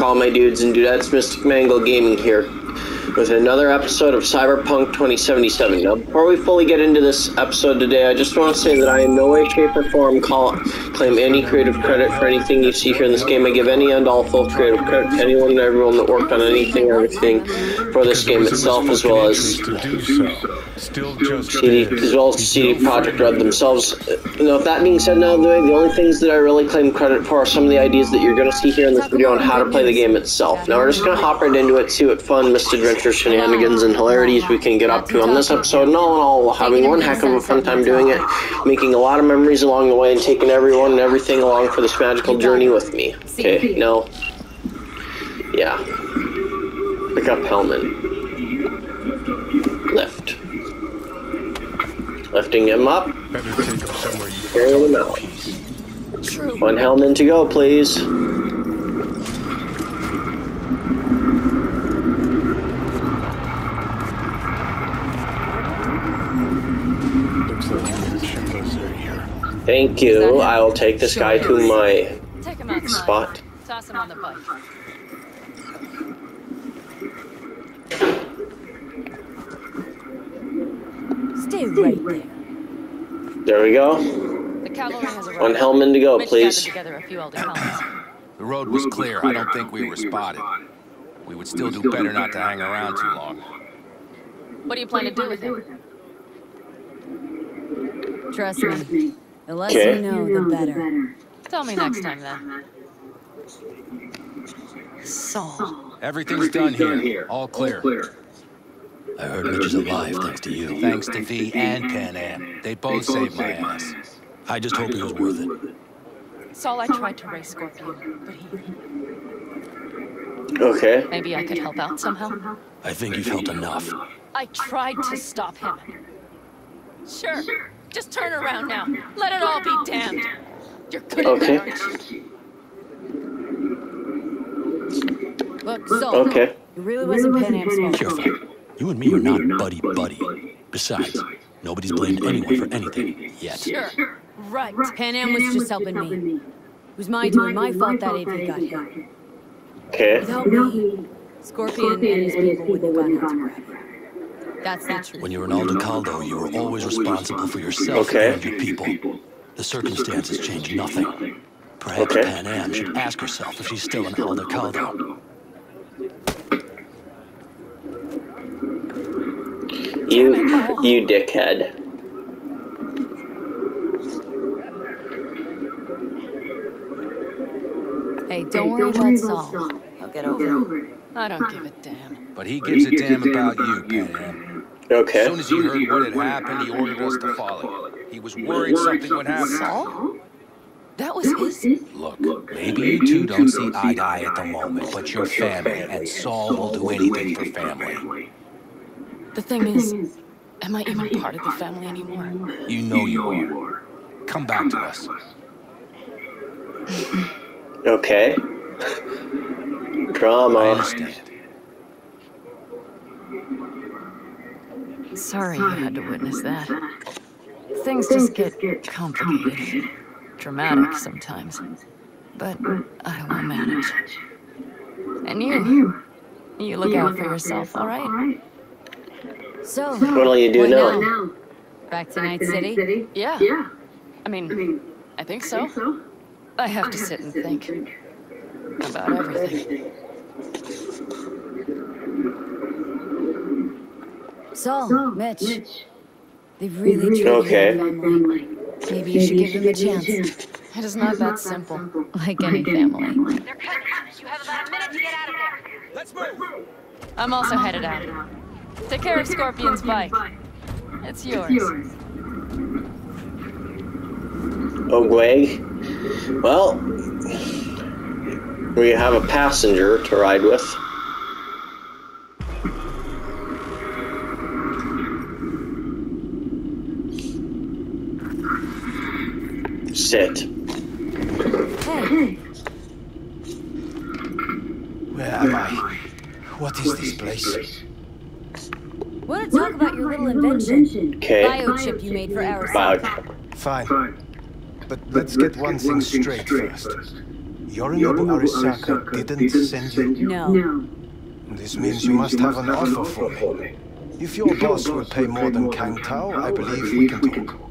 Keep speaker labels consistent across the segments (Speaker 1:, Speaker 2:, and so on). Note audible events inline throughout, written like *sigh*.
Speaker 1: back, all my dudes and dudettes. Mystic Mangle Gaming here with another episode of Cyberpunk 2077. Now, before we fully get into this episode today, I just want to say that I in no way, shape, or form call, claim any creative credit for anything you see here in this game. I give any and all full creative credit to anyone and everyone that worked on anything or everything for this game itself, as well as CD, as well as CD Projekt Red themselves. You know, that being said, now the, the only things that I really claim credit for are some of the ideas that you're going to see here in this video on how to play the game itself. Now, we're just going to hop right into it, see what fun, misadventures, shenanigans, and hilarities we can get up to on this episode. And all in all, having one heck of a fun time doing it, making a lot of memories along the way, and taking everyone and everything along for this magical journey with me. Okay, now, yeah. Pick up helmet. Lift. Lifting him up,
Speaker 2: Better take him
Speaker 1: carrying him out. One helmet to go, please.
Speaker 2: looks like you need Shindo's are here.
Speaker 1: Thank you. I will take this guy to my
Speaker 3: Take him
Speaker 1: spot.
Speaker 3: Toss him on the bike.
Speaker 4: Stay right there.
Speaker 1: There we go.
Speaker 3: The cavalry has arrived.
Speaker 1: One helmet to go,
Speaker 3: Mitch
Speaker 1: please.
Speaker 3: gathered together a few elder helmets.
Speaker 5: The road was clear. I don't think we were spotted. We would still do better not to hang around too long.
Speaker 3: What do you plan to do with him?
Speaker 4: Trust me. The less
Speaker 1: Okay.
Speaker 4: you know, the better.
Speaker 3: Tell me next time then. Saul.
Speaker 5: Everything's done here. All clear.
Speaker 6: I heard Mitch is alive thanks to you.
Speaker 5: Thanks to V and Panam. They both saved my ass.
Speaker 6: I just hope he was worth it.
Speaker 3: Saul, I tried to raise Scorpion, but he.
Speaker 1: Okay.
Speaker 3: Maybe I could help out somehow.
Speaker 6: I think you've helped enough.
Speaker 3: I tried to stop him. Sure. Just turn around now. Let it all be damned. You're good at
Speaker 1: Okay.
Speaker 3: that, aren't you?
Speaker 4: Look, Saul.
Speaker 1: Okay.
Speaker 4: It really wasn't Panam's fault.
Speaker 6: Careful. You and me are not buddy buddy. Besides, nobody's blamed anyone for anything yet.
Speaker 3: Sure. Right.
Speaker 4: Pan Am was just helping me. It was my doing, my fault that AV got hit.
Speaker 1: Okay.
Speaker 4: Without me, Scorpion and his people would have gone out to grab her. That's the truth.
Speaker 6: When you were in Aldecaldo, you were always responsible for yourself
Speaker 1: Okay.
Speaker 6: and your people. The circumstances change nothing. Perhaps
Speaker 1: Okay.
Speaker 6: Panam should ask herself if she's still in Aldecaldo.
Speaker 1: You, you dickhead.
Speaker 4: Hey, don't worry about Saul. He'll get over it.
Speaker 3: I don't give a damn.
Speaker 5: But he gives a damn about you, Panam. As soon as he heard what had happened, he ordered us to follow. He was worried something would happen.
Speaker 3: Saul? That was his.
Speaker 5: Look, maybe you two don't see eye to eye at the moment, but you're family, and Saul will do anything for family.
Speaker 3: The thing is, am I even part of the family anymore?
Speaker 5: You know you are. Come back to us.
Speaker 1: Okay.
Speaker 5: I
Speaker 1: Drama.
Speaker 5: Understand.
Speaker 3: Sorry you had to witness that. Things just get complicated, dramatic sometimes. But I will manage. And you, you look out for yourself, all right?
Speaker 4: So,
Speaker 1: What'll you do now?
Speaker 4: now? Back to Night City?
Speaker 3: Yeah. I mean, I think so. I have to sit and think about everything.
Speaker 4: Saul, Mitch, they've really treated
Speaker 1: Okay.
Speaker 4: you like family. Maybe you should give them a chance.
Speaker 3: It is not that simple, *laughs* like any family.
Speaker 7: They're coming. You have about a minute to get out of there.
Speaker 5: Let's move!
Speaker 3: I'm also headed out. Take care of Scorpion's bike. It's yours.
Speaker 1: Ogweg. Well, we have a passenger to ride with. Sit.
Speaker 5: Where am I? What is this place?
Speaker 4: want to talk about your little invention?
Speaker 1: Okay.
Speaker 4: Biochip you made for our
Speaker 1: Bio.
Speaker 2: Fine. But let's get one thing straight first.
Speaker 8: Yorinobu Arasaka didn't send you?
Speaker 4: No.
Speaker 8: This means you must have an offer for me. If your boss will pay more than Kang Tao, I believe we can talk.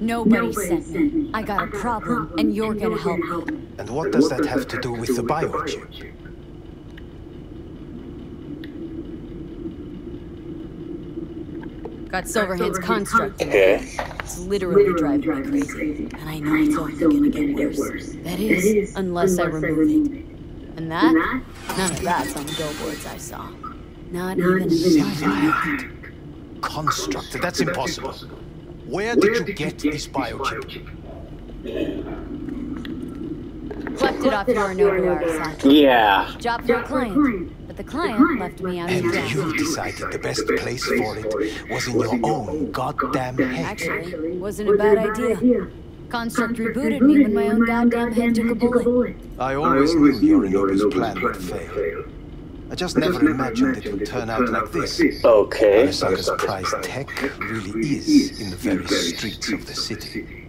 Speaker 4: Nobody sent me. I got a problem, and you're gonna help me.
Speaker 8: And what does that have to do with the biochip?
Speaker 4: Got Silverhand's construct.
Speaker 1: Okay.
Speaker 4: It's literally driving me crazy. And I know it's only gonna get worse. That is, unless I remove it. And that? None of that's on the billboards I saw. Not even a
Speaker 8: Silverhand. Constructed, that's impossible. Where did you get this biochip?
Speaker 4: Left it off Yorinobu Arasaka.
Speaker 1: Yeah.
Speaker 4: Job for a client. But the client left me out of
Speaker 8: And
Speaker 4: town.
Speaker 8: you decided the best place for it was in your own goddamn head.
Speaker 4: Actually, wasn't a bad idea. Construct rebooted me when my own goddamn head took a bullet.
Speaker 8: I always knew Yorinobu's plan would fail. I just never imagined it would turn out like this.
Speaker 1: Okay.
Speaker 8: Arasaka's prized tech really is in the very streets of the city.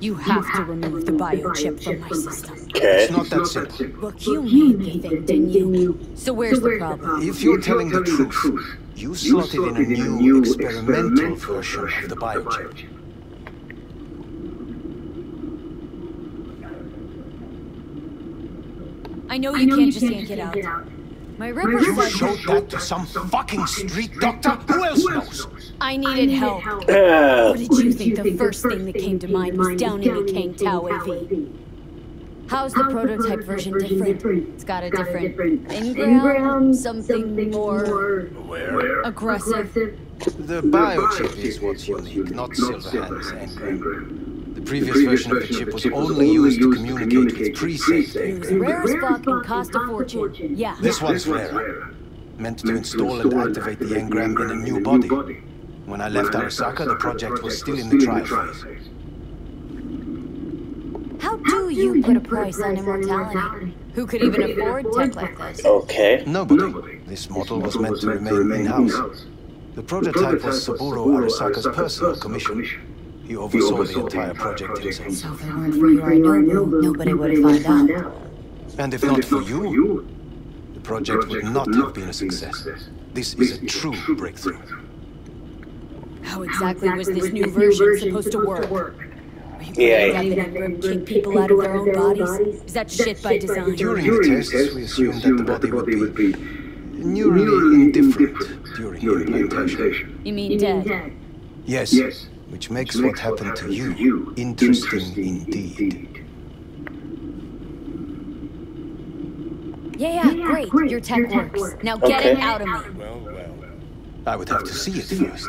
Speaker 4: You have to remove the biochip from my system.
Speaker 1: Okay.
Speaker 8: It's not that simple.
Speaker 4: Look, you made the thing, didn't you? So where's the problem?
Speaker 8: If you're telling the truth, you slotted in a new experimental version of the biochip.
Speaker 4: I know you can't just yank it out. My ripper
Speaker 8: You
Speaker 4: said
Speaker 8: showed that to some fucking street doctor? Who else knows?
Speaker 4: I needed help.
Speaker 1: Uh,
Speaker 4: What did you think the first thing that came to mind was downing a Kang Tao AV? How's the prototype version different? It's got a different engram, something more aggressive.
Speaker 8: The biochip is what's unique, not Silverhand's engram. The previous version of the chip was only used to communicate with pre-saved
Speaker 4: It was rare as fuck and cost a fortune. Yeah.
Speaker 8: This one's rarer. Meant to install and activate the engram in a new body. When I left Arasaka, the project was still in the trial phase.
Speaker 4: How do you put a price on immortality? Who could even afford tech like this?
Speaker 1: okay.
Speaker 8: Nobody. This model was meant to remain in-house. The prototype was Saburo Arasaka's personal commission. He oversaw the entire project himself.
Speaker 4: So if it weren't for Yorinobu, nobody would have found out.
Speaker 8: And if not for you, the project would not have been a success. This is a true breakthrough.
Speaker 4: How exactly was this new version supposed to work? Are you
Speaker 1: Yeah.
Speaker 4: planning that the engram kick people out of their own bodies? Is that shit by design?
Speaker 8: During the tests, we assumed that the body would be neurally indifferent during implantation.
Speaker 4: You mean dead?
Speaker 8: Yes. Yes, which makes what happened to you interesting indeed.
Speaker 4: Yeah, yeah, great. Your tech works. Now get it out of me.
Speaker 2: Well, well.
Speaker 8: I would have to see it first.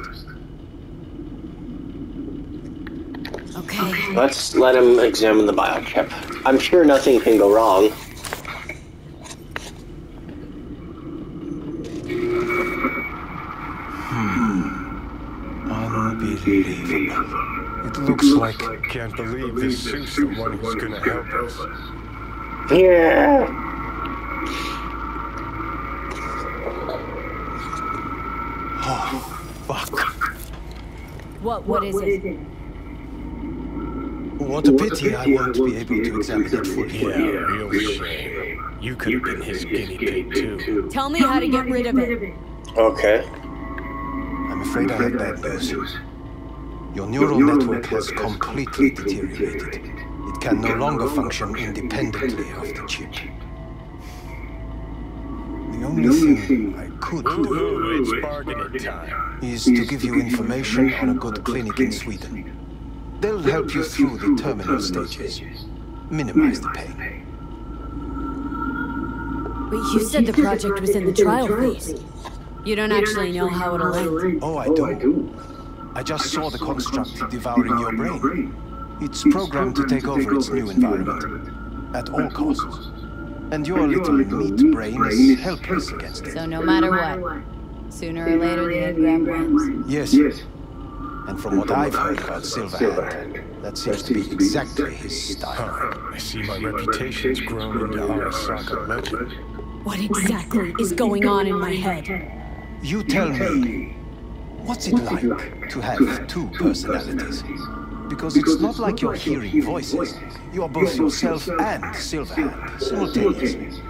Speaker 4: Okay.
Speaker 1: Let's let him examine the biochip. I'm sure nothing can go wrong.
Speaker 8: Unbelievable. Looks like
Speaker 2: Can't believe this suit's the one who's gonna help us.
Speaker 1: Yeah.
Speaker 8: Oh, fuck.
Speaker 4: What? What is it?
Speaker 8: What a pity I won't be able to examine it fully.
Speaker 2: Yeah, real shame. You could have been his guinea pig too.
Speaker 4: Tell me how to get rid of it.
Speaker 1: Okay.
Speaker 8: I'm afraid I have bad news. Your neural network has completely deteriorated. It can no longer function independently of the chip. The only thing I could do
Speaker 2: Ooh, it's
Speaker 8: is to give you information on a good clinic in Sweden. They'll help you through the terminal stages, minimize the pain.
Speaker 4: But you said the project was in the trial phase. You don't actually know how it'll end.
Speaker 8: Oh, I oh, do. I just saw the construct devouring your brain. It's programmed to take over its new environment, at all costs. And your little meat brain is helpless against it.
Speaker 4: So no matter what, sooner or later the engram wins.
Speaker 8: Yes. And from what I've heard about Silverhand, that seems to be exactly his style.
Speaker 2: Huh. I see my reputation's grown into Arasaka legend.
Speaker 4: What exactly is going on in my head?
Speaker 8: You tell me, What's it like to have two personalities? Because it's not like you're hearing voices. You are both yourself and Silverhand simultaneously.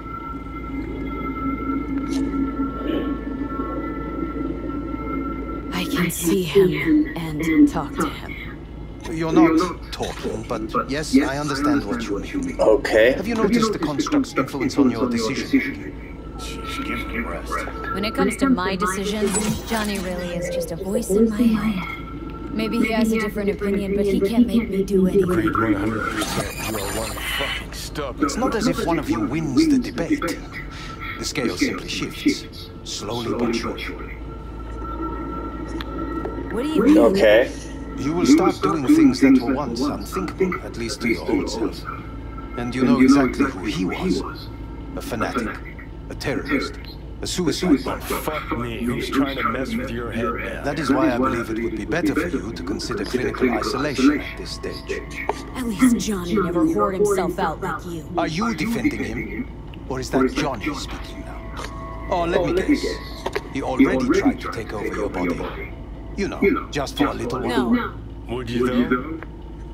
Speaker 4: I can see him and talk to him.
Speaker 8: You're not talking, but yes, I understand what you mean.
Speaker 1: Okay.
Speaker 8: Have you noticed the construct's influence on your decision?
Speaker 2: Sheesh, give me rest.
Speaker 4: When it comes to my decisions, Johnny really is just a voice in my head. Maybe he has a different opinion, but he can't make me do anything.
Speaker 2: Agreed 100%. You are one fucking stubborn.
Speaker 8: It's not as if one of you wins the debate. The scale simply shifts, slowly but surely.
Speaker 4: What do you mean?
Speaker 1: Okay.
Speaker 8: You will start doing things that were once unthinkable, at least to your old self. And you know exactly who he was. A fanatic, a terrorist, a suicide bomber.
Speaker 2: Fuck me. Who's trying to mess with your head now?
Speaker 8: That is why I believe it would be better for you to consider clinical isolation at this stage.
Speaker 4: At least Johnny never whored himself out like you.
Speaker 8: Are you defending him? Or is that Johnny speaking now? Oh, oh let me guess. He already tried to take over your body. You know, just for a little while.
Speaker 4: No,
Speaker 2: Would you though?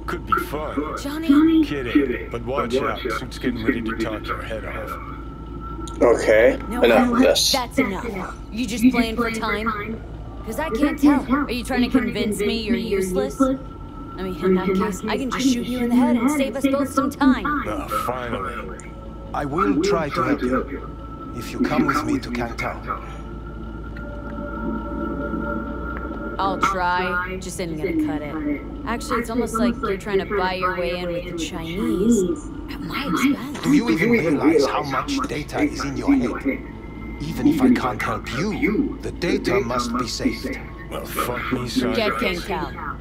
Speaker 2: Could be fun.
Speaker 4: Johnny.
Speaker 2: Kidding. But watch out. Suit's getting ready to talk your head off.
Speaker 1: Okay.
Speaker 4: No,
Speaker 1: Enough of this.
Speaker 4: That's enough. You just playing for time? Because I can't tell. Are you trying to convince me you're useless? I mean, in that case, I can just shoot you in the head and save us both some time.
Speaker 2: Oh, finally.
Speaker 8: I will try to help you. If you come with me to Kang Tao.
Speaker 4: I'll try, just isn't gonna cut it. Actually, it's almost like you're trying to buy your way in with the Chinese. At my expense.
Speaker 8: Do you even realize how much data is in your head? Even if I can't help you, the data must be saved.
Speaker 2: Well, fuck me, son.
Speaker 4: Get King Cal.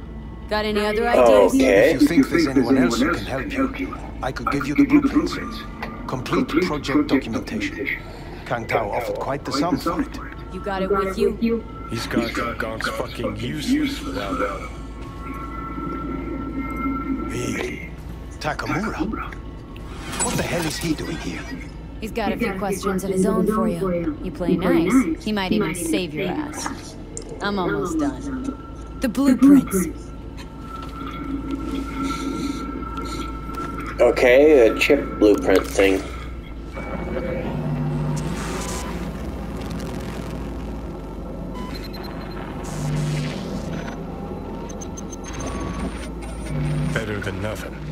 Speaker 4: Got any other oh, ideas?
Speaker 1: Okay.
Speaker 8: If you think there's anyone else who can help you, I could give you the blueprints. Complete project documentation. Kang Tao offered quite the sum for it.
Speaker 4: You got it with you?
Speaker 2: He's got Gonk's fucking useless without it.
Speaker 8: Hey, Takamura? What the hell is he doing here?
Speaker 4: He's got a few questions of his own for you. You play nice, he might even save your ass. I'm almost done. The blueprints.
Speaker 1: Okay, a chip blueprint thing.
Speaker 2: Better than nothing.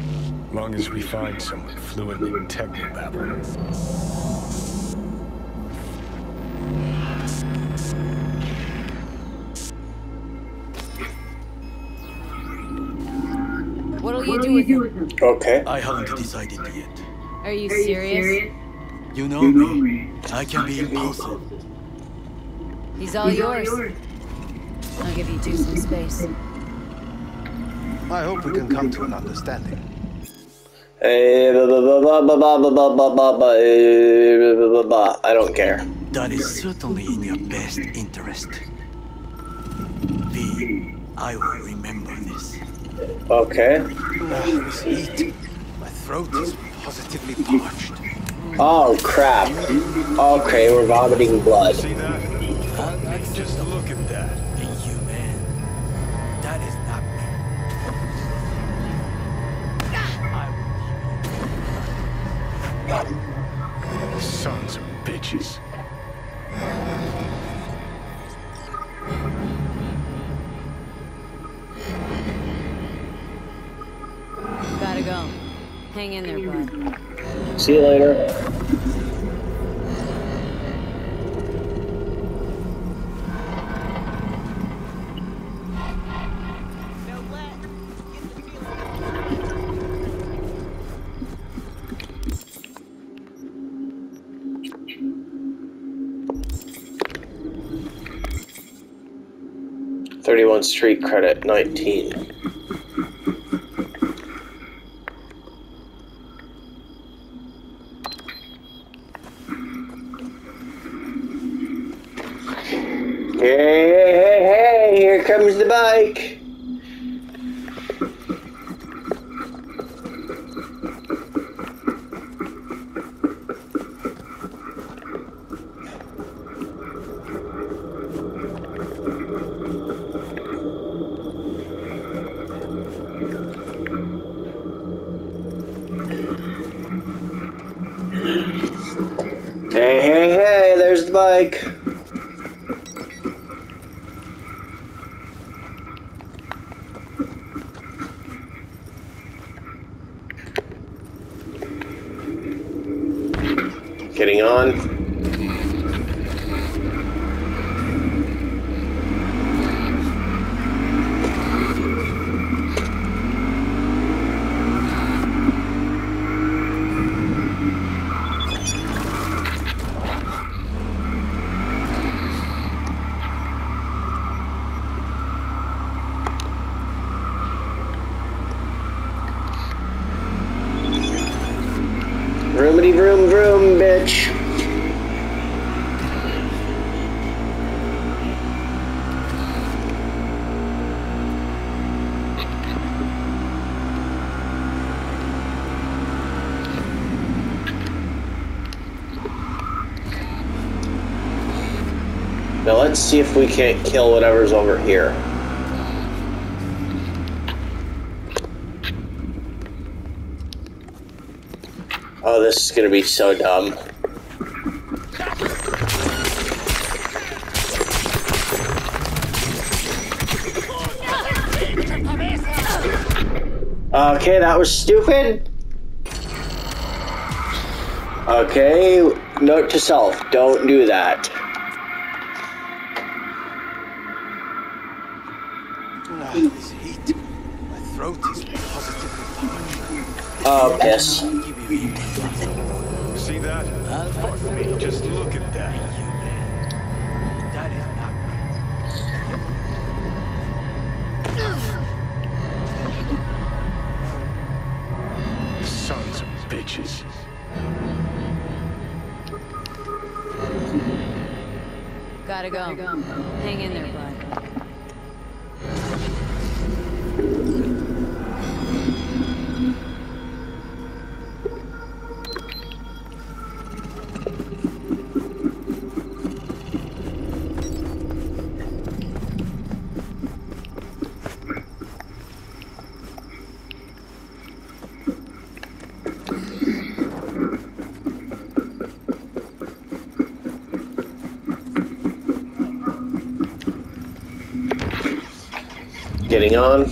Speaker 2: Long as we find someone fluent in technobabble.
Speaker 4: What'll you do with him?
Speaker 1: Okay.
Speaker 6: I haven't decided yet.
Speaker 4: Are you serious?
Speaker 6: You know me. I can be impulsive.
Speaker 4: He's all yours. I'll give you two some space.
Speaker 8: I hope we can come to an understanding.
Speaker 1: I don't care.
Speaker 6: That is certainly in your best interest. V, I will remember this.
Speaker 1: Okay.
Speaker 8: Oh, this heat. My throat is positively parched.
Speaker 1: Oh crap. Okay, we're vomiting blood.
Speaker 4: Hang in there, bud.
Speaker 1: See you later. Thirty-one street credit, nineteen. the bike. Hey, hey, hey, there's the bike. Let's see if we can't kill whatever's over here. Oh, this is gonna be so dumb. Okay, that was stupid. Okay, note to self, don't do that.
Speaker 8: Uh,
Speaker 1: oh, piss.
Speaker 2: See that? Fuck me, just look at that.
Speaker 8: That is not.
Speaker 2: Sons of bitches.
Speaker 4: Gotta go. Hang in there, bud.
Speaker 1: Getting on.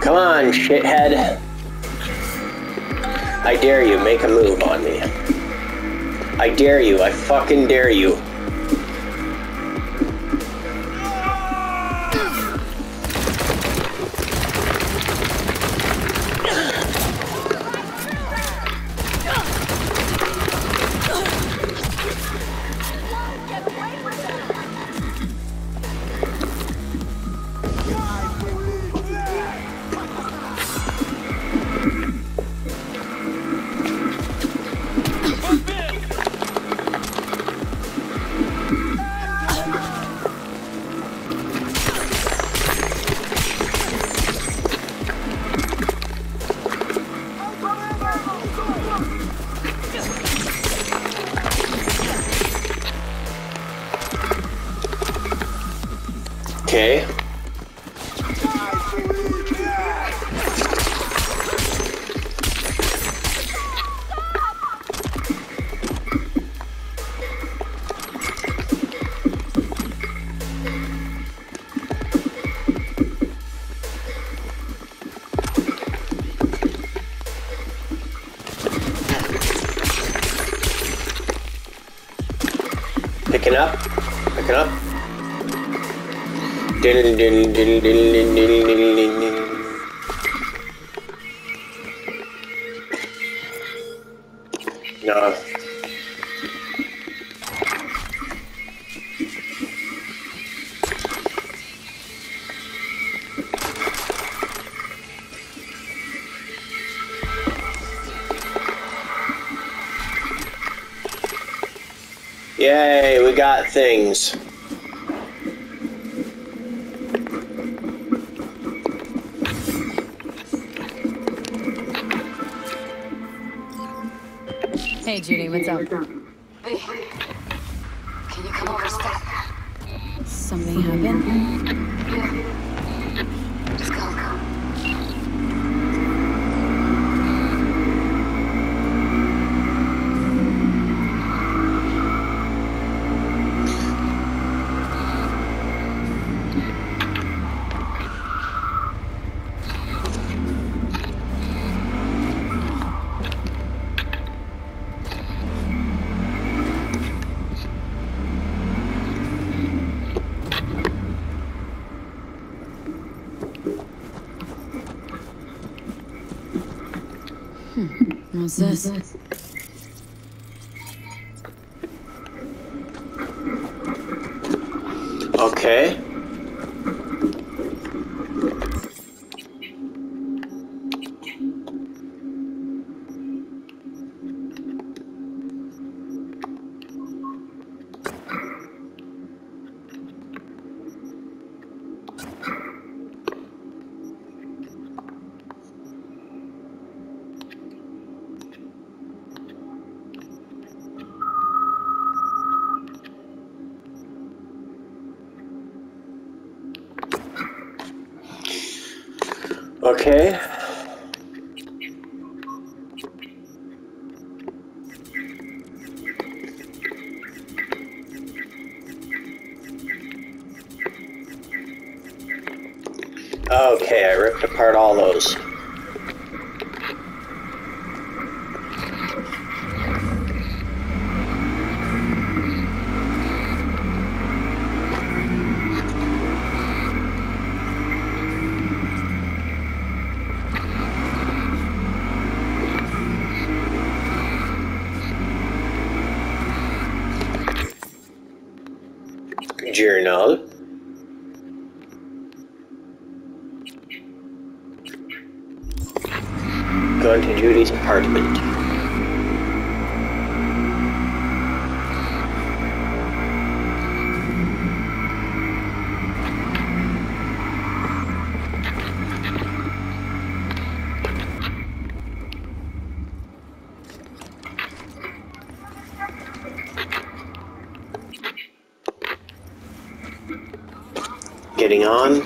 Speaker 1: Come on, shithead. I dare you, make a move on me. I dare you, I fucking dare you. Okay. Yay, we got things.
Speaker 3: Hey, Judy, what's up?
Speaker 7: Can you come over step?
Speaker 4: Something happened?
Speaker 7: Hmm.
Speaker 4: What's?
Speaker 1: Okay, I ripped apart all those. Getting on.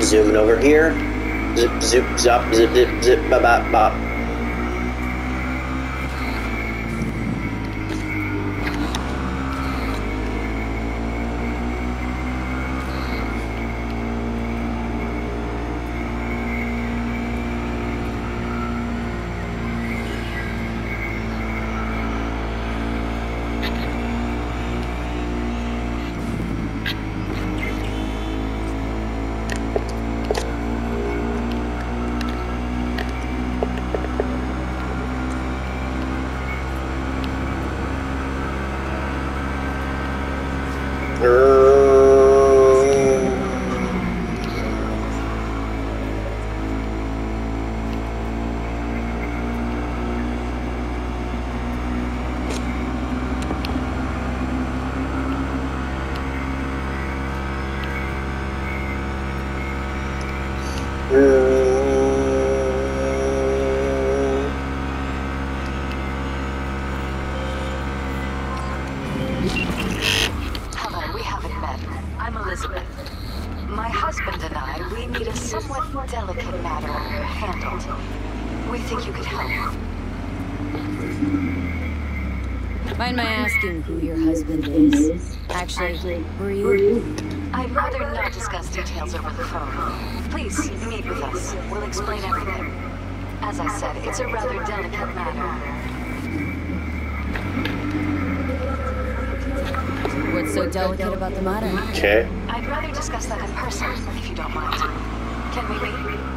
Speaker 1: Zooming over here. Zip, zip, zop, zip, zip, zip, bop, bop, bop.
Speaker 3: We think you could help.
Speaker 4: Mind my asking who your husband is? Actually, who are you?
Speaker 3: I'd rather not discuss details over the phone. Please, meet with us. We'll explain everything. As I said, it's a rather delicate matter.
Speaker 4: What's so delicate about the matter?
Speaker 1: Okay.
Speaker 3: I'd rather discuss that in person, if you don't mind. Can we meet?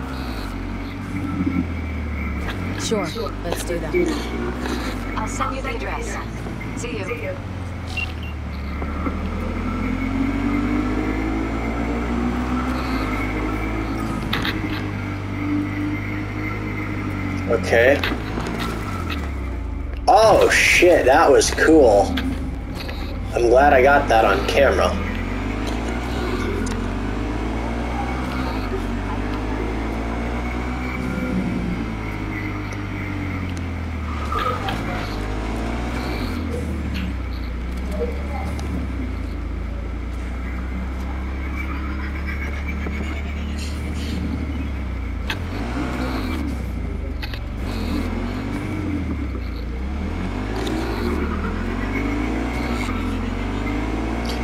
Speaker 4: Sure, let's do that.
Speaker 3: I'll send you the address. See you.
Speaker 1: Okay. Oh shit, that was cool. I'm glad I got that on camera.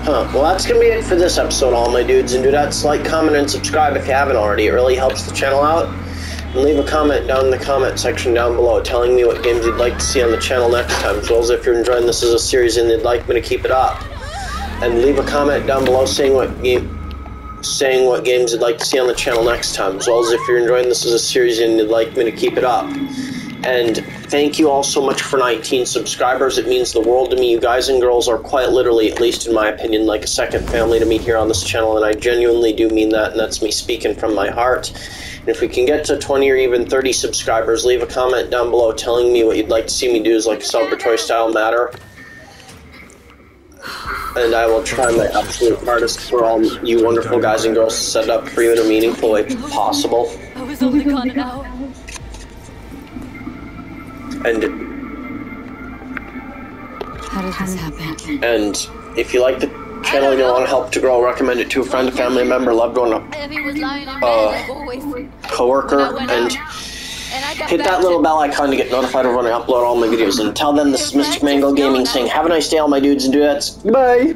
Speaker 1: Huh. Well, that's gonna be it for this episode, all my dudes and dudettes. Like, comment, and subscribe if you haven't already. It really helps the channel out. And leave a comment down in the comment section down below telling me what games you'd like to see on the channel next time, as well as if you're enjoying this as a series and you'd like me to keep it up. And leave a comment down below saying what game saying what games you'd like to see on the channel next time, as well as if you're enjoying this as a series and you'd like me to keep it up. And thank you all so much for 19 subscribers. It means the world to me. You guys and girls are quite literally, at least in my opinion, like a second family to me here on this channel, and I genuinely do mean that, and that's me speaking from my heart. And if we can get to 20 or even 30 subscribers, leave a comment down below telling me what you'd like to see me do as like a celebratory style matter. And I will try my absolute hardest for all you wonderful guys and girls to set up for you in a meaningful way possible.
Speaker 4: I was only gone an hour.
Speaker 1: And
Speaker 4: How did this happen?
Speaker 1: And if you like the channel and you want to help to grow, recommend it to a friend, a family member, loved one, a
Speaker 4: If he was lying in bed,
Speaker 1: Uh,
Speaker 4: I'd go away from
Speaker 1: coworker, and
Speaker 4: out. and I got
Speaker 1: hit that little bell icon to get notified of when I upload all my videos. And tell them this is Mystic Mangle Gaming saying, have a nice day, all my dudes and dudettes. Goodbye!